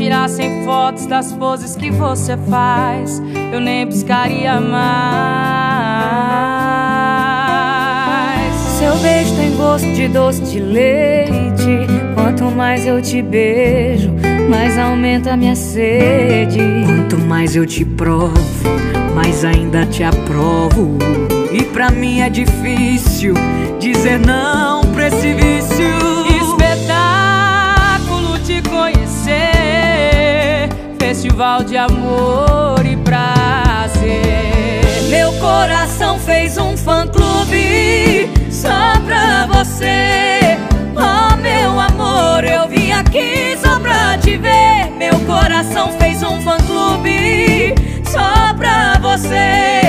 tirassem fotos das poses que você faz, eu nem piscaria mais. Seu beijo tem gosto de doce de leite. Quanto mais eu te beijo, mais aumenta minha sede. Quanto mais eu te provo, mais ainda te aprovo. E pra mim é difícil dizer não festival de amor e prazer. Meu coração fez um fã-clube só pra você. Oh, meu amor, eu vim aqui só pra te ver. Meu coração fez um fã-clube só pra você.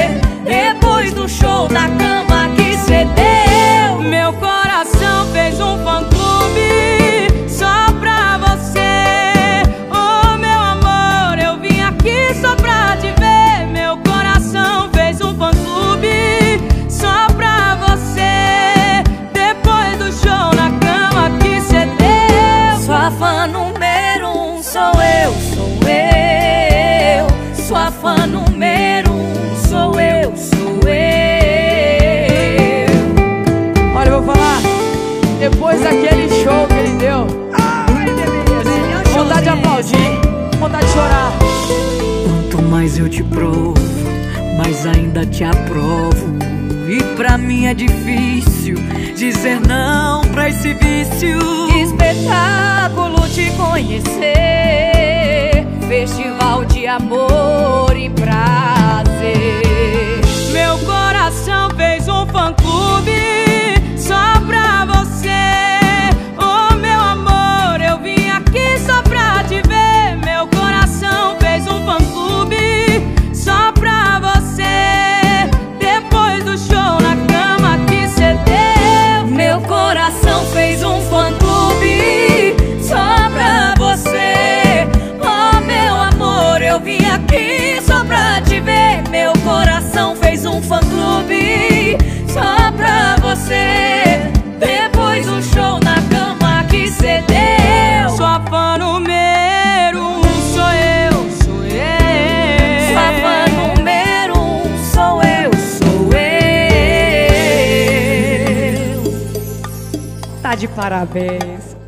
Número um sou eu, sou eu. Sua fã número um sou eu, sou eu. Olha, eu vou falar. Depois daquele show que ele deu, vontade de aplaudir, vontade de chorar. Quanto mais eu te provo, mais ainda te aprovo. E pra mim é difícil dizer não pra amor e prazer. Meu coração fez um fã-clube Tá de parabéns.